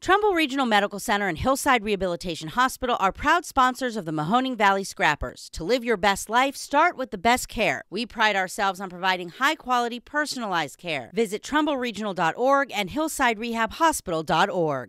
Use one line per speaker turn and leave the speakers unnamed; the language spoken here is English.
Trumbull Regional Medical Center and Hillside Rehabilitation Hospital are proud sponsors of the Mahoning Valley Scrappers. To live your best life, start with the best care. We pride ourselves on providing high quality, personalized care. Visit TrumbullRegional.org and HillsideRehabHospital.org.